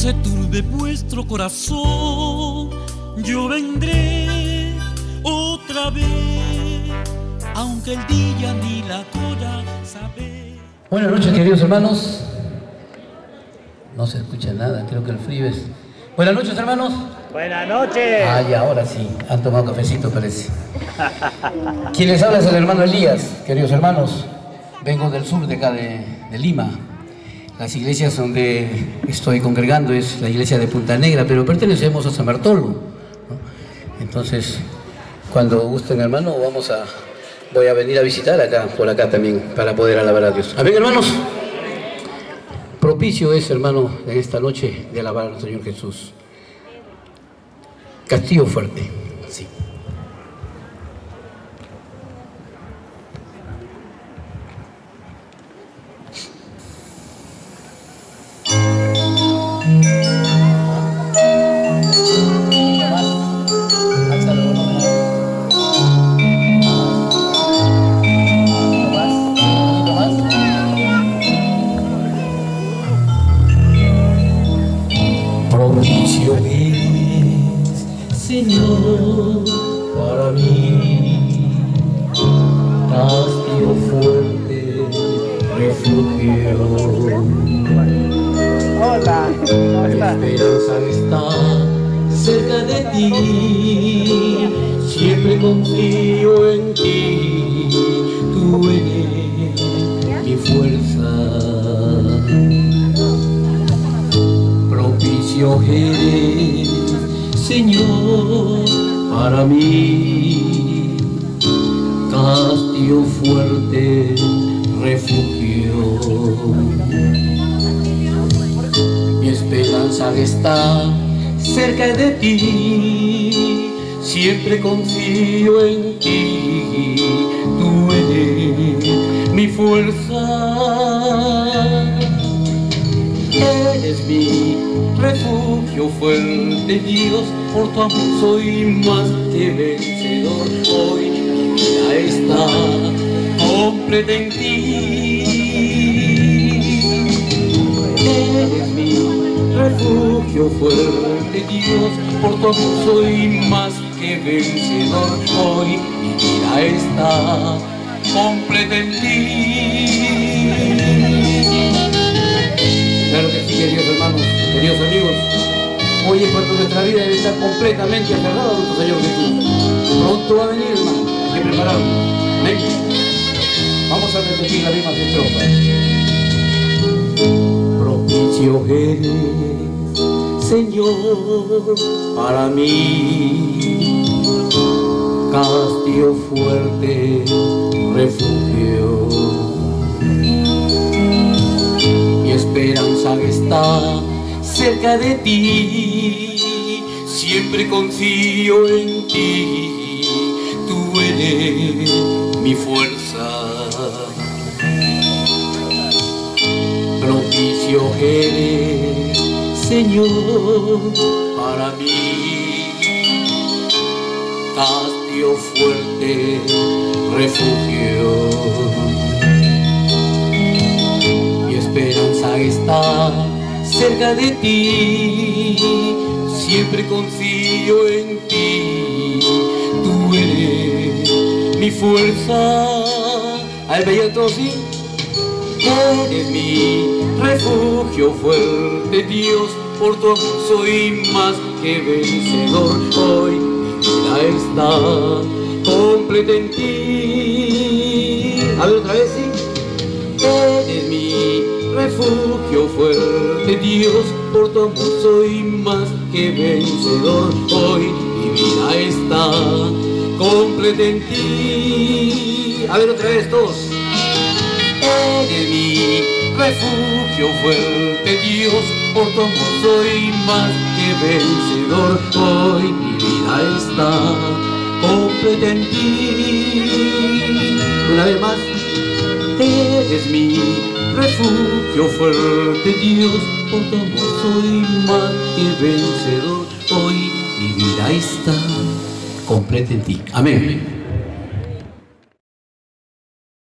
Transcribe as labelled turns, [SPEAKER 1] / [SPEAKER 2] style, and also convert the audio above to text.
[SPEAKER 1] se turbe vuestro corazón, yo vendré otra vez, aunque el día ni la hora sabe.
[SPEAKER 2] Buenas noches, queridos hermanos. No se escucha nada, creo que el frío es. Buenas noches, hermanos.
[SPEAKER 3] Buenas noches.
[SPEAKER 2] Ay, ahora sí, han tomado cafecito, parece. Quien les habla es el hermano Elías, queridos hermanos. Vengo del sur de acá, de, de Lima. Las iglesias donde estoy congregando es la iglesia de Punta Negra, pero pertenecemos a San Bartolo. Entonces, cuando gusten, hermano, vamos a, voy a venir a visitar acá, por acá también, para poder alabar a Dios. Amén, hermanos. Propicio es, hermano, en esta noche de alabar al Señor Jesús. Castillo fuerte, sí. Para mí, castillo fuerte, refugio.
[SPEAKER 3] Hola. ¿Cómo
[SPEAKER 2] La esperanza está cerca de ti, siempre confío en ti, tú eres mi fuerza. Propicio eres, Señor, para mí, castillo fuerte, refugio. Mi esperanza está cerca de ti, siempre confío en ti, tú eres mi fuerza. Refugio fuerte, Dios, por tu amor soy más que vencedor. Hoy mi vida está completa en ti. Eres mi refugio fuerte, Dios, por tu amor soy más que vencedor. Hoy mi vida está completa en ti. Hoy es cuando nuestra vida debe estar completamente aferrada nuestro Señor Jesús. Pronto va a venir, hermano, hay que prepararnos. Amén. Vamos a repetir la misma estrofa. Propicio eres, Señor, para mí. Castillo fuerte, refugio. Mi esperanza está cerca de ti, siempre confío en ti, tú eres mi fuerza. Propicio eres, Señor, para mí, castillo fuerte, refugio. Mi esperanza está cerca de ti, siempre confío en ti, tú eres mi fuerza. A ver, veía todo así. Eres mi refugio fuerte, Dios, por tu amor soy más que vencedor. Hoy vida está completa en ti. A ver otra vez, sí. Eres refugio fuerte, Dios, por tu amor soy más que vencedor. Hoy mi vida está completa en ti. A ver otra vez todos. Eres mi refugio fuerte, Dios, por tu amor soy más que vencedor. Hoy mi vida está completa en ti. Una vez más. Eres mi refugio fuerte, Dios, por tu amor soy más que vencedor. Hoy mi vida está completa en ti. Amén.